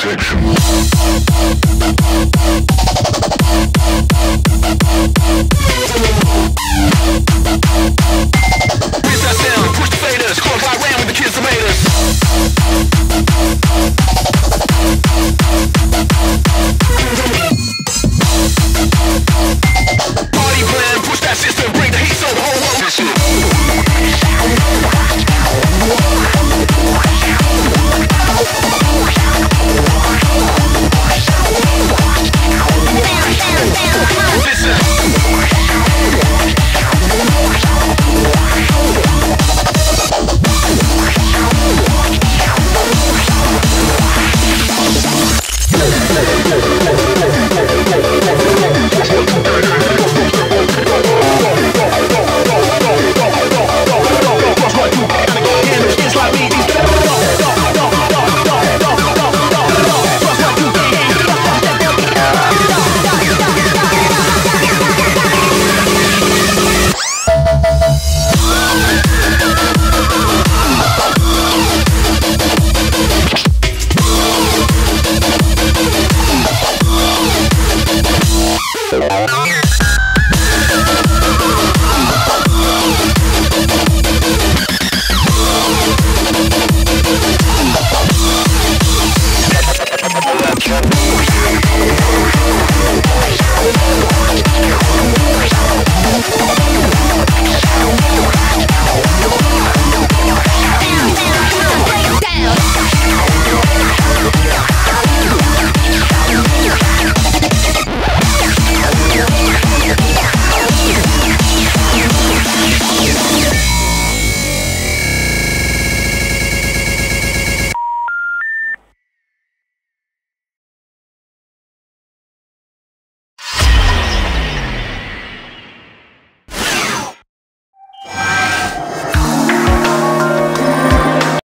Detection. Let's go.